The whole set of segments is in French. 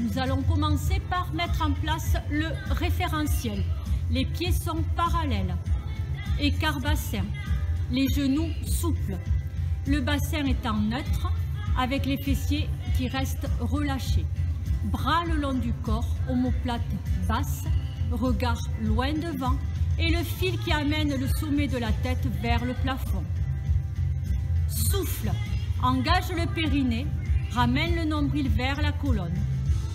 Nous allons commencer par mettre en place le référentiel. Les pieds sont parallèles. Écart bassin. Les genoux souples. Le bassin étant neutre avec les fessiers qui restent relâchés. Bras le long du corps, omoplate basse, regard loin devant et le fil qui amène le sommet de la tête vers le plafond. Souffle, engage le périnée, ramène le nombril vers la colonne.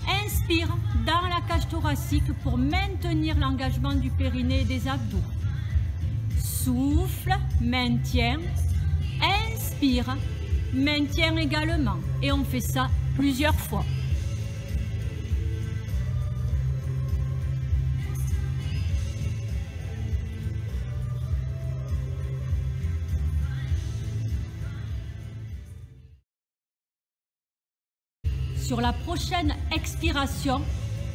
Inspire dans la cage thoracique pour maintenir l'engagement du périnée et des abdos. Souffle, maintien, inspire, maintien également. Et on fait ça plusieurs fois. Sur la prochaine expiration,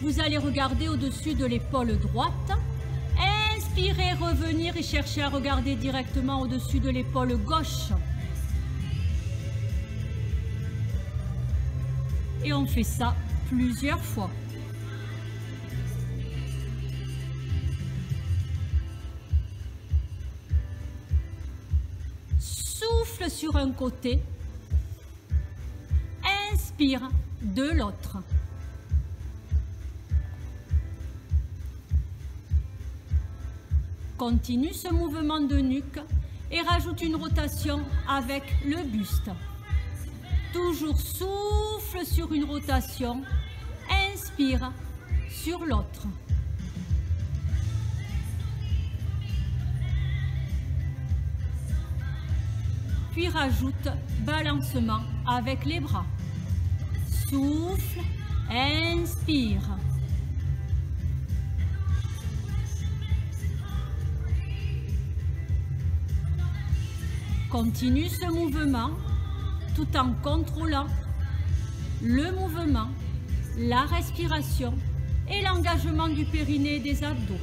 vous allez regarder au-dessus de l'épaule droite. Inspirez, revenir et cherchez à regarder directement au-dessus de l'épaule gauche. Et on fait ça plusieurs fois. Souffle sur un côté. Inspire de l'autre. Continue ce mouvement de nuque et rajoute une rotation avec le buste. Toujours souffle sur une rotation, inspire sur l'autre. Puis rajoute balancement avec les bras. Souffle, inspire. Continue ce mouvement tout en contrôlant le mouvement, la respiration et l'engagement du périnée et des abdos.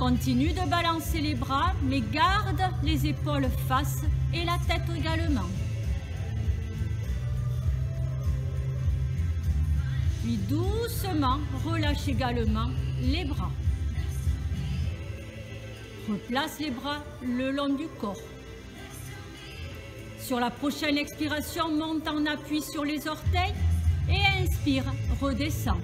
Continue de balancer les bras, mais garde les épaules face et la tête également. Puis doucement, relâche également les bras. Replace les bras le long du corps. Sur la prochaine expiration, monte en appui sur les orteils et inspire, redescend.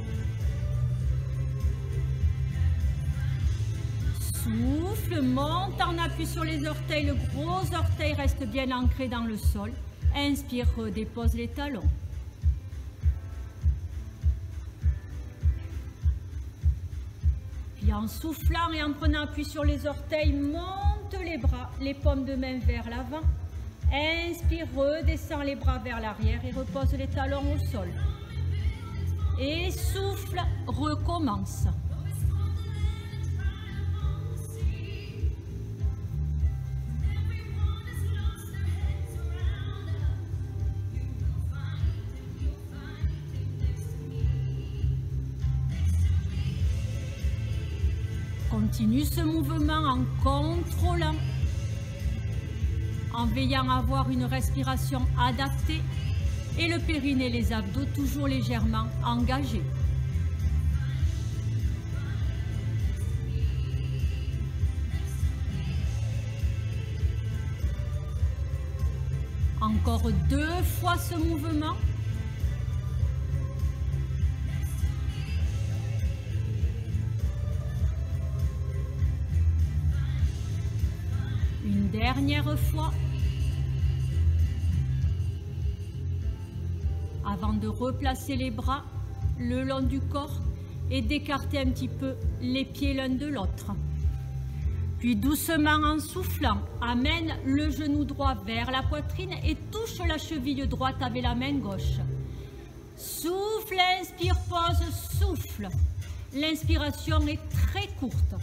Souffle, monte en appui sur les orteils, le gros orteil reste bien ancré dans le sol. Inspire, redépose les talons. En soufflant et en prenant appui sur les orteils, monte les bras, les paumes de main vers l'avant. Inspire, redescend les bras vers l'arrière et repose les talons au sol. Et souffle, recommence. Continue ce mouvement en contrôlant, en veillant à avoir une respiration adaptée et le périnée les abdos toujours légèrement engagés. Encore deux fois ce mouvement. Dernière fois. Avant de replacer les bras le long du corps et d'écarter un petit peu les pieds l'un de l'autre. Puis doucement en soufflant, amène le genou droit vers la poitrine et touche la cheville droite avec la main gauche. Souffle, inspire, pose, souffle. L'inspiration est très courte.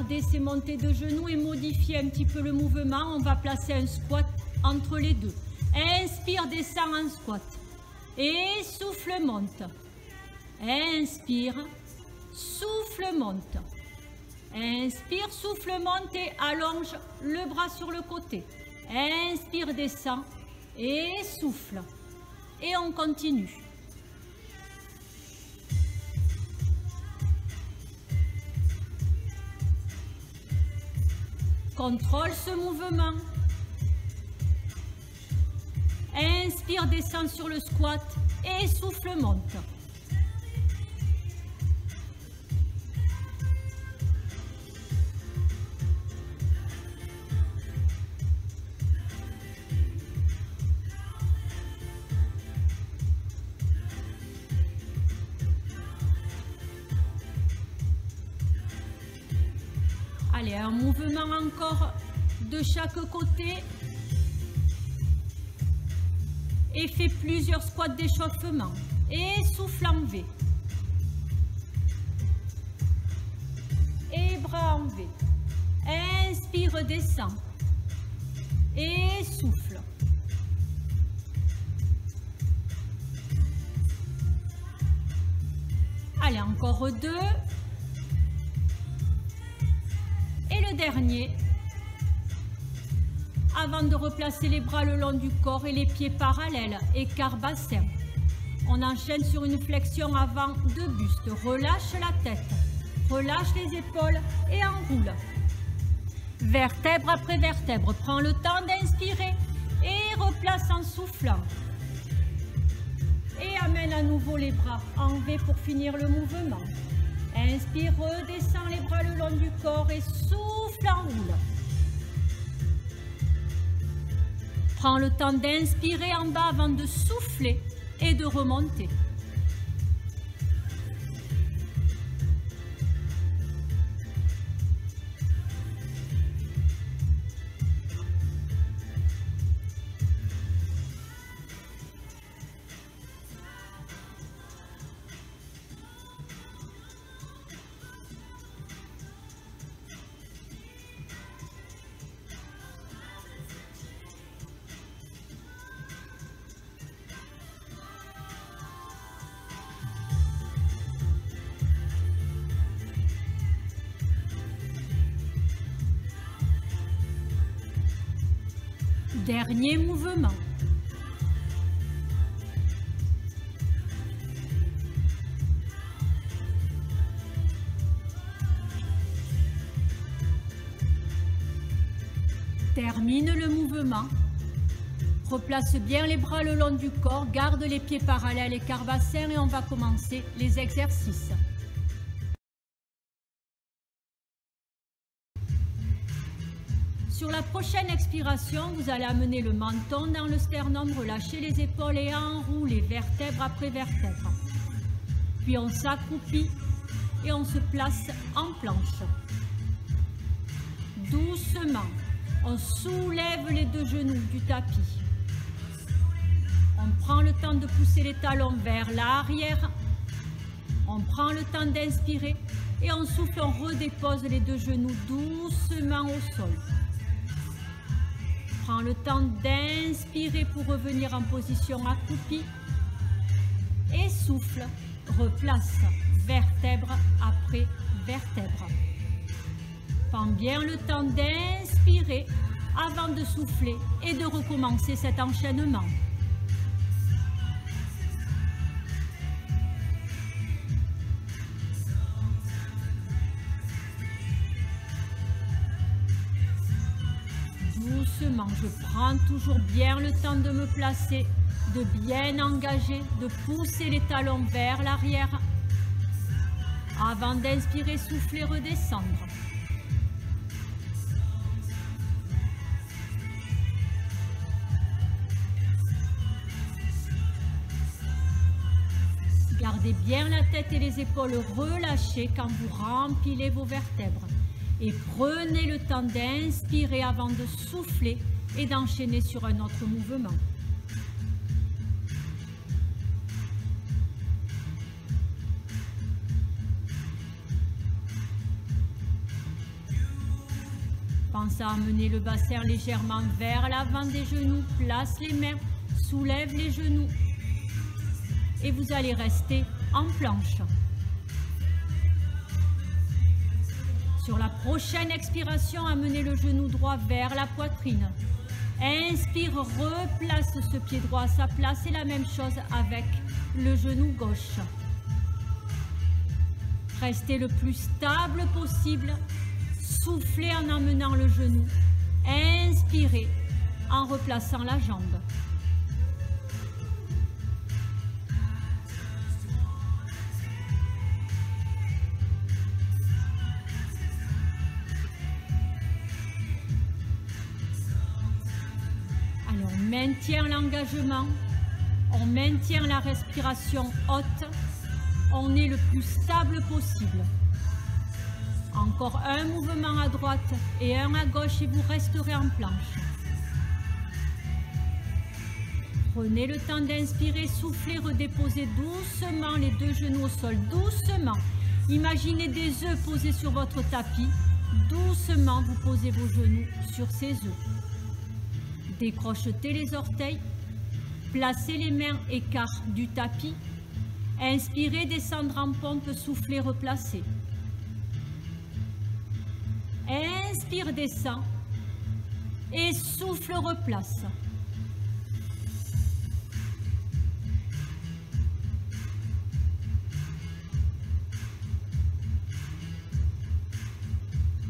Garder ces montées de genoux et modifier un petit peu le mouvement. On va placer un squat entre les deux. Inspire, descend en squat. Et souffle, monte. Inspire, souffle, monte. Inspire, souffle, monte et allonge le bras sur le côté. Inspire, descend et souffle. Et on continue. Contrôle ce mouvement. Inspire, descend sur le squat et souffle, monte. Encore de chaque côté. Et fais plusieurs squats d'échauffement. Et souffle en V. Et bras en V. Inspire, descend. Et souffle. Allez, encore deux. Et le dernier, avant de replacer les bras le long du corps et les pieds parallèles, écart bassin. On enchaîne sur une flexion avant de buste. Relâche la tête, relâche les épaules et enroule. Vertèbre après vertèbre, prends le temps d'inspirer et replace en soufflant. Et amène à nouveau les bras en V pour finir le mouvement. Inspire, redescends les bras le long du corps et souffle, enroule. Prends le temps d'inspirer en bas avant de souffler et de remonter. Dernier mouvement. Termine le mouvement. Replace bien les bras le long du corps, garde les pieds parallèles et bassin et on va commencer les exercices. Sur la prochaine expiration, vous allez amener le menton dans le sternum, relâcher les épaules et enrouler vertèbre après vertèbre. Puis on s'accroupit et on se place en planche. Doucement, on soulève les deux genoux du tapis. On prend le temps de pousser les talons vers l'arrière. On prend le temps d'inspirer et on souffle, on redépose les deux genoux doucement au sol. Prends le temps d'inspirer pour revenir en position accroupie. Et souffle, replace vertèbre après vertèbre. Prends bien le temps d'inspirer avant de souffler et de recommencer cet enchaînement. Je prends toujours bien le temps de me placer, de bien engager, de pousser les talons vers l'arrière. Avant d'inspirer, souffler, redescendre. Gardez bien la tête et les épaules relâchées quand vous rempilez vos vertèbres. Et prenez le temps d'inspirer avant de souffler et d'enchaîner sur un autre mouvement. Pense à amener le bassin légèrement vers l'avant des genoux, place les mains, soulève les genoux et vous allez rester en planche. Sur la prochaine expiration, amenez le genou droit vers la poitrine. Inspire, replace ce pied droit à sa place et la même chose avec le genou gauche. Restez le plus stable possible. Soufflez en amenant le genou. Inspirez en replaçant la jambe. Maintient l'engagement, on maintient la respiration haute, on est le plus stable possible. Encore un mouvement à droite et un à gauche et vous resterez en planche. Prenez le temps d'inspirer, soufflez, redéposez doucement les deux genoux au sol, doucement. Imaginez des œufs posés sur votre tapis. Doucement, vous posez vos genoux sur ces œufs. Décrochetez les orteils. Placez les mains écart du tapis. Inspirez, descendre en pompe, soufflez, replacez. Inspire, descend. Et souffle, replace.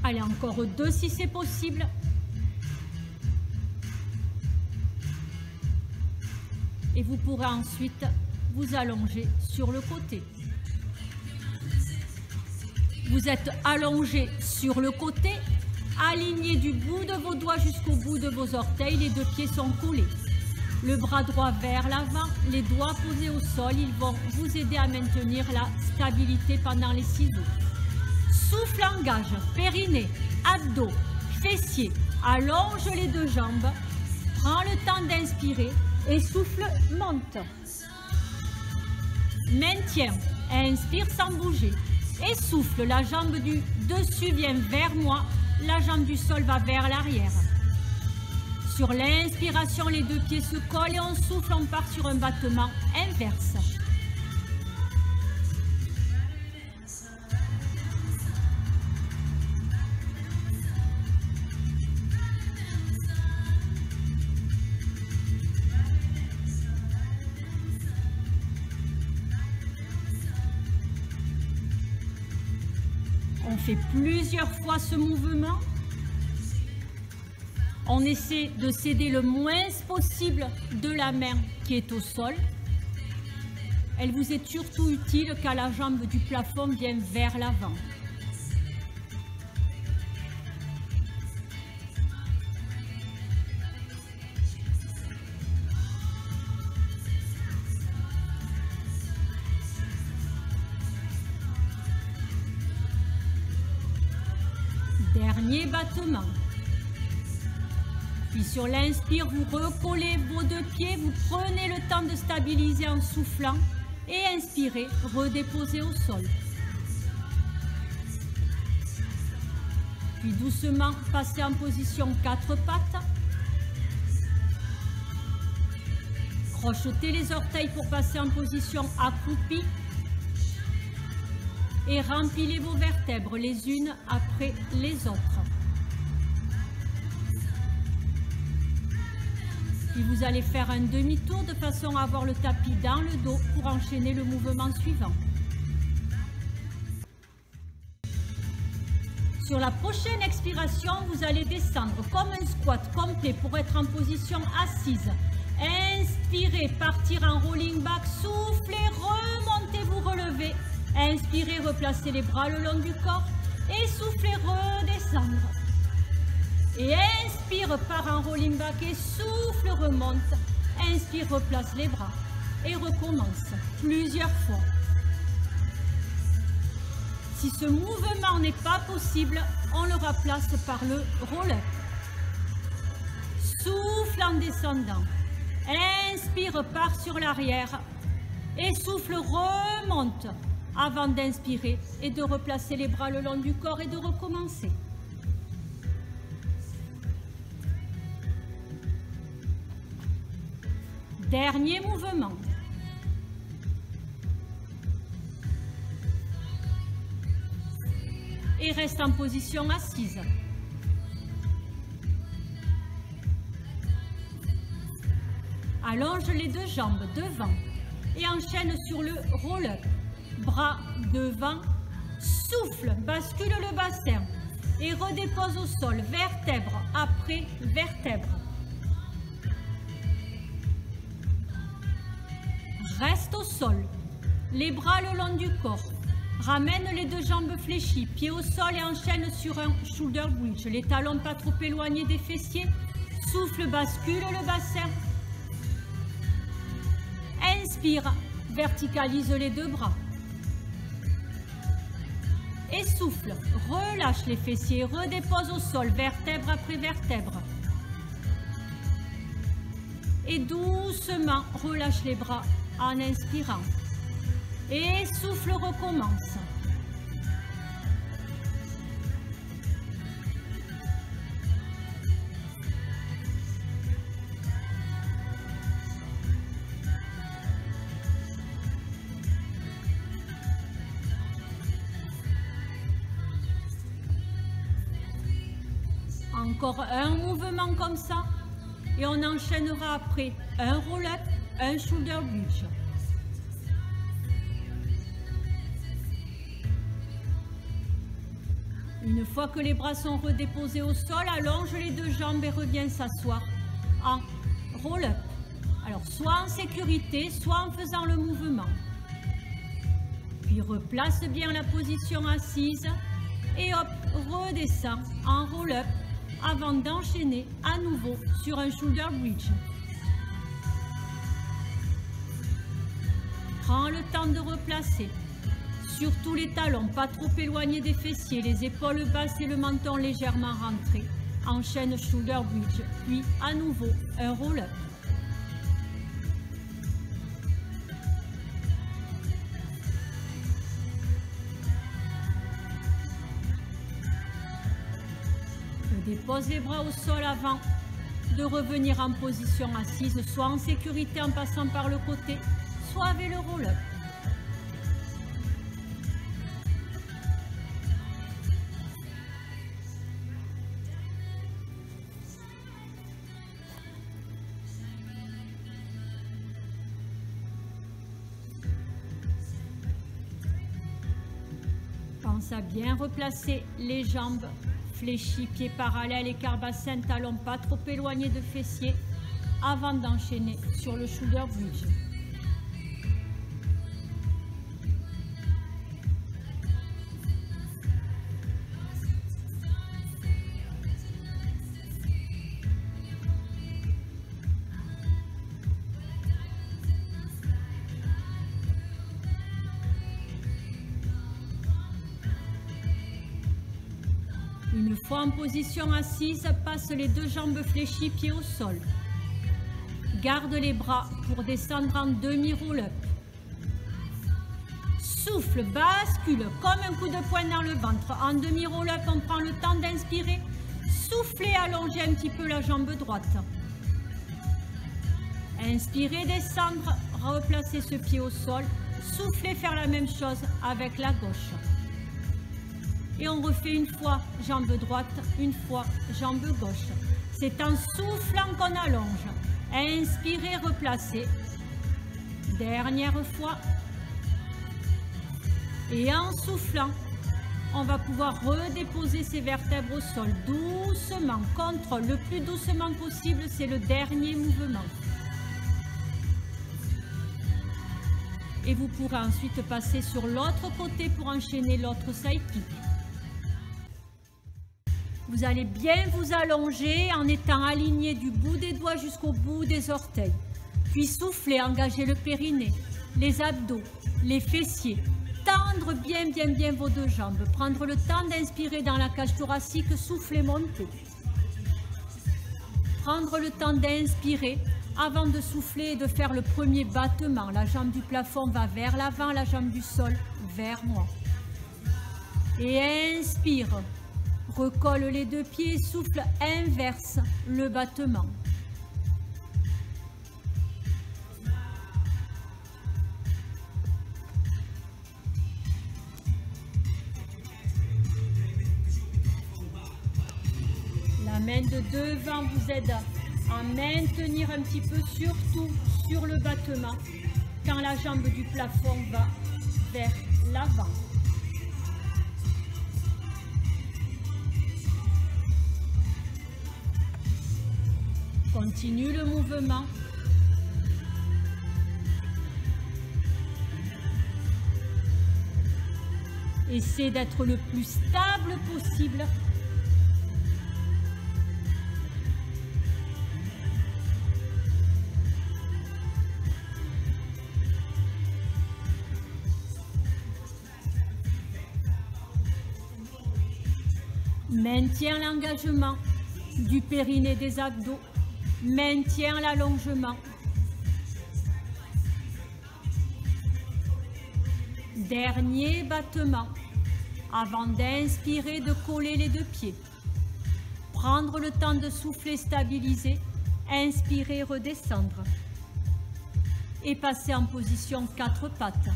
Allez, encore deux si c'est possible. Et vous pourrez ensuite vous allonger sur le côté. Vous êtes allongé sur le côté, aligné du bout de vos doigts jusqu'au bout de vos orteils. Les deux pieds sont coulés. Le bras droit vers l'avant, les doigts posés au sol. Ils vont vous aider à maintenir la stabilité pendant les ciseaux. Souffle engage, périnée, abdos, fessiers. Allonge les deux jambes. Prends le temps d'inspirer et souffle monte. Maintiens, inspire sans bouger. Et souffle, la jambe du dessus vient vers moi, la jambe du sol va vers l'arrière. Sur l'inspiration, les deux pieds se collent et on souffle, on part sur un battement inverse. Plusieurs fois ce mouvement. On essaie de céder le moins possible de la main qui est au sol. Elle vous est surtout utile quand la jambe du plafond vient vers l'avant. Dernier battement. Puis sur l'inspire, vous recollez vos deux pieds, vous prenez le temps de stabiliser en soufflant et inspirez, redéposez au sol. Puis doucement, passez en position quatre pattes. Crochetez les orteils pour passer en position accroupie et remplissez vos vertèbres les unes après les autres. Puis vous allez faire un demi-tour de façon à avoir le tapis dans le dos pour enchaîner le mouvement suivant. Sur la prochaine expiration, vous allez descendre comme un squat complet pour être en position assise. Inspirez, partir en rolling back, soufflez, Inspirez, replacez les bras le long du corps et soufflez, redescendre. Et inspire, part en rolling back et souffle, remonte. Inspire, replace les bras et recommence plusieurs fois. Si ce mouvement n'est pas possible, on le remplace par le roller. Souffle en descendant. Inspire, part sur l'arrière et souffle, remonte avant d'inspirer et de replacer les bras le long du corps et de recommencer. Dernier mouvement. et reste en position assise. Allonge les deux jambes devant et enchaîne sur le roll-up. Bras devant, souffle, bascule le bassin et redépose au sol, vertèbre après vertèbre. Reste au sol, les bras le long du corps. Ramène les deux jambes fléchies, pieds au sol et enchaîne sur un shoulder bridge. Les talons pas trop éloignés des fessiers. Souffle, bascule le bassin. Inspire, verticalise les deux bras. Et souffle, relâche les fessiers, redépose au sol, vertèbre après vertèbre. Et doucement relâche les bras en inspirant. Et souffle recommence. Encore un mouvement comme ça et on enchaînera après un roll-up, un shoulder bridge. Une fois que les bras sont redéposés au sol, allonge les deux jambes et reviens s'asseoir en roll-up. Alors, soit en sécurité, soit en faisant le mouvement. Puis replace bien la position assise et hop, redescend en roll-up avant d'enchaîner à nouveau sur un shoulder bridge. Prends le temps de replacer. Surtout les talons, pas trop éloignés des fessiers, les épaules basses et le menton légèrement rentré. Enchaîne shoulder bridge, puis à nouveau un roll-up. Dépose les bras au sol avant de revenir en position assise, soit en sécurité en passant par le côté, soit avec le roll-up. Pense à bien replacer les jambes fléchis, pieds parallèles et carbassin, talons pas trop éloignés de fessiers avant d'enchaîner sur le shoulder bridge. Une fois en position assise, passe les deux jambes fléchies, pieds au sol. Garde les bras pour descendre en demi-roll-up. Souffle, bascule comme un coup de poing dans le ventre. En demi-roll-up, on prend le temps d'inspirer. Soufflez, allongez un petit peu la jambe droite. Inspirez, descendre, replacer ce pied au sol. Soufflez, faire la même chose avec la gauche. Et on refait une fois jambe droite, une fois jambe gauche. C'est en soufflant qu'on allonge. Inspirez, replacez. Dernière fois. Et en soufflant, on va pouvoir redéposer ses vertèbres au sol doucement. Contrôle le plus doucement possible, c'est le dernier mouvement. Et vous pourrez ensuite passer sur l'autre côté pour enchaîner l'autre side. Vous allez bien vous allonger en étant aligné du bout des doigts jusqu'au bout des orteils. Puis souffler, engager le périnée, les abdos, les fessiers. Tendre bien, bien, bien vos deux jambes. Prendre le temps d'inspirer dans la cage thoracique, souffler, monter. Prendre le temps d'inspirer avant de souffler et de faire le premier battement. La jambe du plafond va vers l'avant, la jambe du sol vers moi. Et inspire. Recolle les deux pieds, souffle, inverse le battement. La main de devant vous aide à maintenir un petit peu, surtout sur le battement, quand la jambe du plafond va vers l'avant. Continue le mouvement. Essaie d'être le plus stable possible. Maintiens l'engagement du périnée des abdos. Maintiens l'allongement. Dernier battement avant d'inspirer, de coller les deux pieds. Prendre le temps de souffler, stabiliser, inspirer, redescendre. Et passer en position quatre pattes.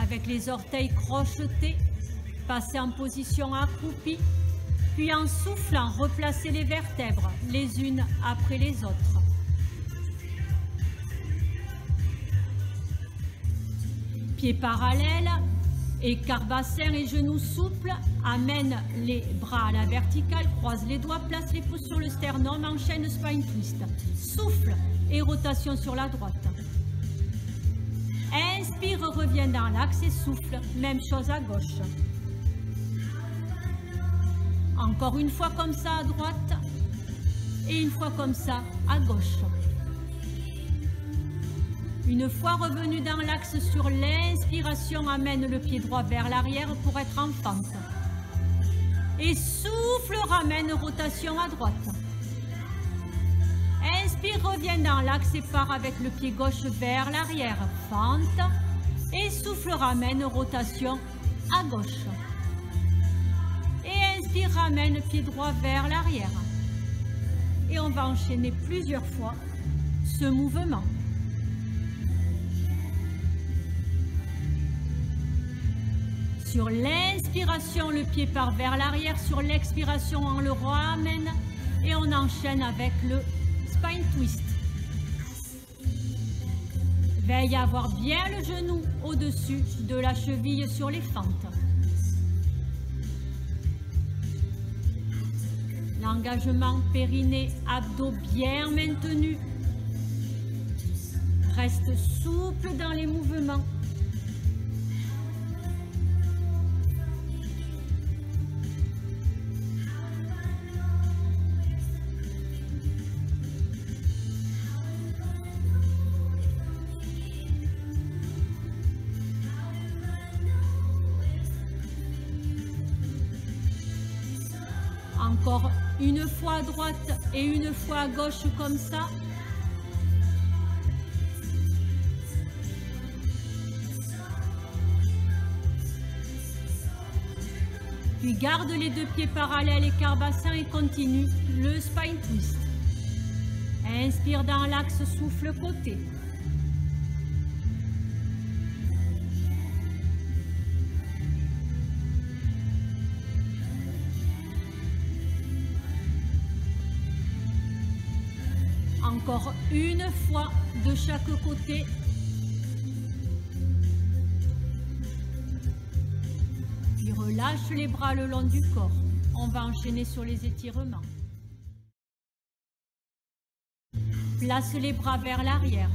Avec les orteils crochetés, passer en position accroupie, puis en soufflant, replacer les vertèbres les unes après les autres. Pieds parallèles, écart bassin et genoux souples, amène les bras à la verticale, croise les doigts, place les pouces sur le sternum, enchaîne spine twist. Souffle et rotation sur la droite. Inspire, revient dans l'axe et souffle, même chose à gauche. Encore une fois comme ça à droite et une fois comme ça à gauche. Une fois revenu dans l'axe sur l'inspiration, amène le pied droit vers l'arrière pour être en fente. Et souffle, ramène rotation à droite. Inspire, reviens dans l'axe et part avec le pied gauche vers l'arrière, fente. Et souffle, ramène rotation à gauche. Inspire, ramène pied droit vers l'arrière. Et on va enchaîner plusieurs fois ce mouvement. Sur l'inspiration, le pied part vers l'arrière. Sur l'expiration, on le ramène et on enchaîne avec le spine twist. Veille à avoir bien le genou au-dessus de la cheville sur les fentes. L'engagement périnée, abdos bien maintenu. Reste souple dans les mouvements. Encore une fois à droite et une fois à gauche comme ça. Puis garde les deux pieds parallèles et bassin et continue le spine twist. Inspire dans l'axe, souffle côté. Encore une fois de chaque côté. Puis relâche les bras le long du corps. On va enchaîner sur les étirements. Place les bras vers l'arrière.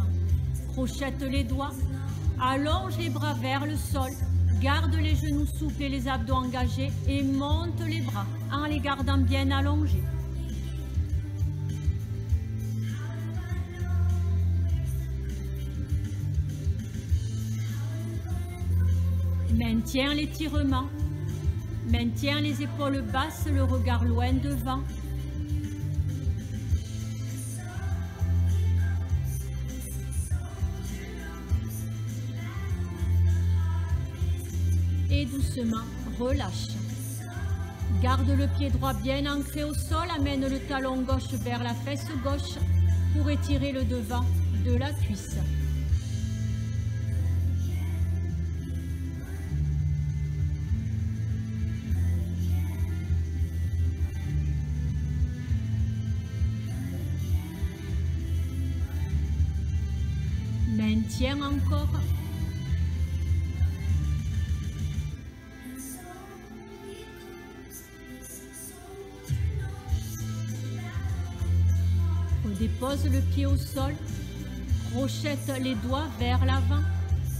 Crochette les doigts. Allonge les bras vers le sol. Garde les genoux souples et les abdos engagés et monte les bras en les gardant bien allongés. Maintiens l'étirement. Maintiens les épaules basses, le regard loin devant. Et doucement, relâche. Garde le pied droit bien ancré au sol, amène le talon gauche vers la fesse gauche pour étirer le devant de la cuisse. Maintien encore. Redépose le pied au sol. Crochette les doigts vers l'avant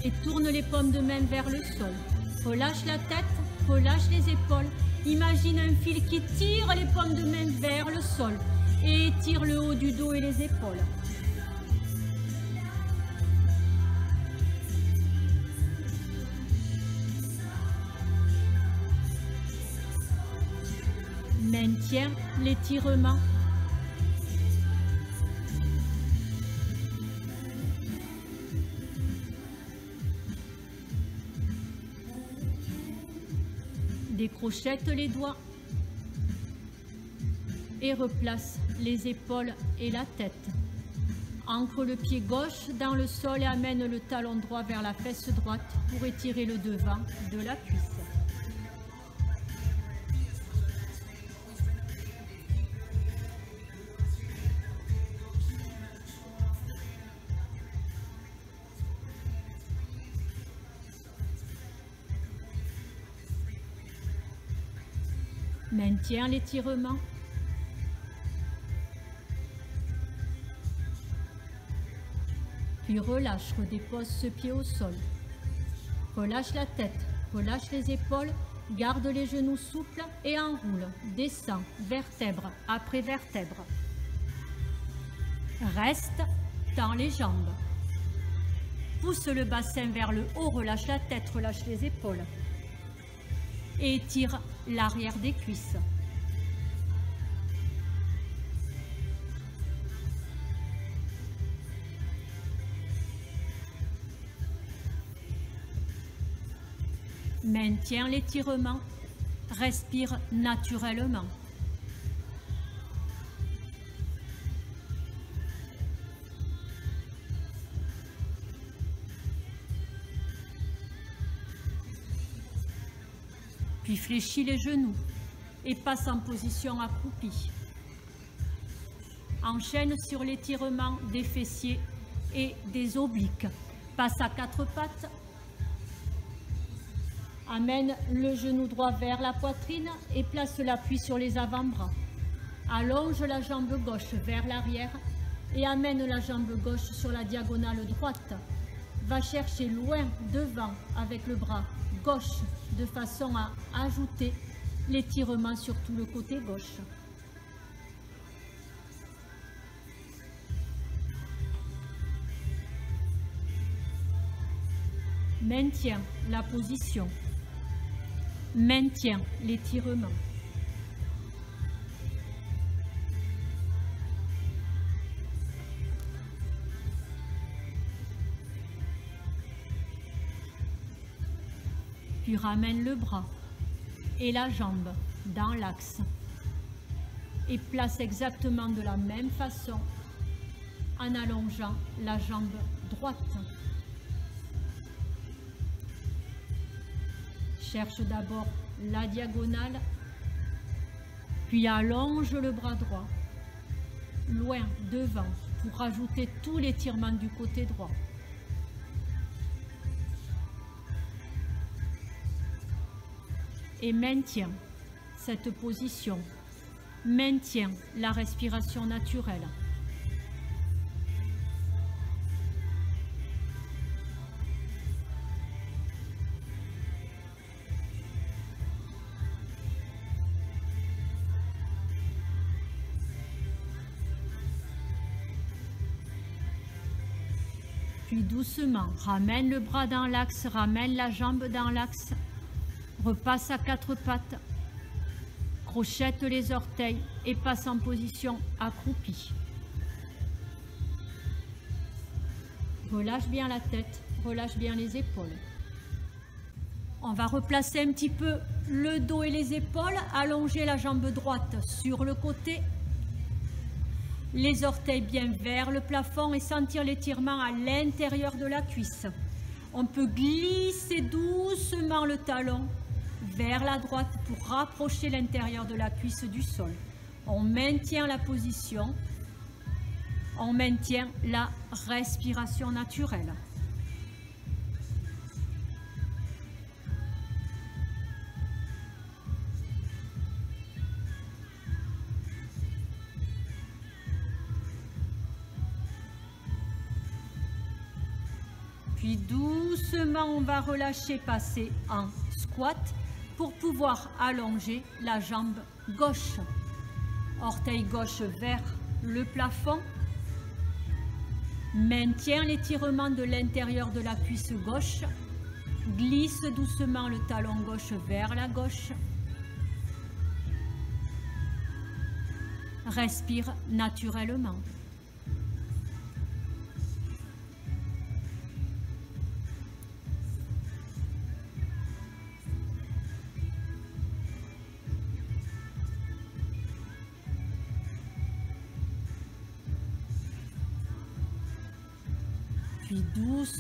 et tourne les paumes de main vers le sol. Relâche la tête, relâche les épaules. Imagine un fil qui tire les paumes de main vers le sol et étire le haut du dos et les épaules. Maintiens l'étirement. Décrochette les doigts et replace les épaules et la tête. Ancre le pied gauche dans le sol et amène le talon droit vers la fesse droite pour étirer le devant de la cuisse. Maintiens l'étirement. Puis relâche, redépose ce pied au sol. Relâche la tête, relâche les épaules, garde les genoux souples et enroule. Descends, vertèbre après vertèbre. Reste, tends les jambes. Pousse le bassin vers le haut, relâche la tête, relâche les épaules. Et étire l'arrière des cuisses. Maintiens l'étirement, respire naturellement. Puis fléchis les genoux et passe en position accroupie. Enchaîne sur l'étirement des fessiers et des obliques. Passe à quatre pattes Amène le genou droit vers la poitrine et place l'appui sur les avant-bras. Allonge la jambe gauche vers l'arrière et amène la jambe gauche sur la diagonale droite. Va chercher loin devant avec le bras de façon à ajouter l'étirement sur tout le côté gauche. Maintiens la position. Maintiens l'étirement. Puis ramène le bras et la jambe dans l'axe et place exactement de la même façon en allongeant la jambe droite. Cherche d'abord la diagonale, puis allonge le bras droit, loin devant, pour rajouter tout l'étirement du côté droit. Et maintiens cette position, maintiens la respiration naturelle. Puis doucement, ramène le bras dans l'axe, ramène la jambe dans l'axe, repasse à quatre pattes, crochette les orteils et passe en position accroupie. Relâche bien la tête, relâche bien les épaules. On va replacer un petit peu le dos et les épaules, allonger la jambe droite sur le côté les orteils bien vers le plafond et sentir l'étirement à l'intérieur de la cuisse. On peut glisser doucement le talon vers la droite pour rapprocher l'intérieur de la cuisse du sol. On maintient la position, on maintient la respiration naturelle. Puis doucement, on va relâcher, passer en squat pour pouvoir allonger la jambe gauche. Orteil gauche vers le plafond. Maintiens l'étirement de l'intérieur de la cuisse gauche. Glisse doucement le talon gauche vers la gauche. Respire naturellement.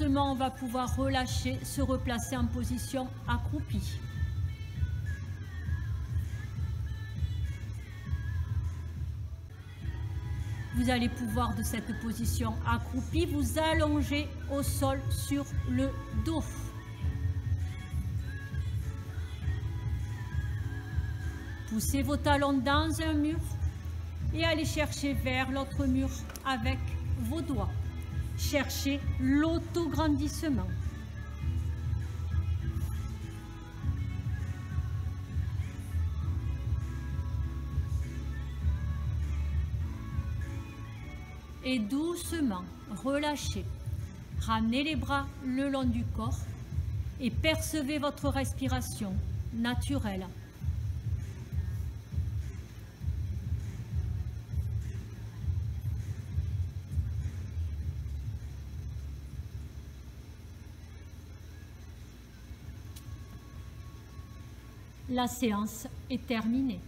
On va pouvoir relâcher, se replacer en position accroupie. Vous allez pouvoir de cette position accroupie vous allonger au sol sur le dos. Poussez vos talons dans un mur et allez chercher vers l'autre mur avec vos doigts. Cherchez l'autograndissement. Et doucement, relâchez. Ramenez les bras le long du corps et percevez votre respiration naturelle. La séance est terminée.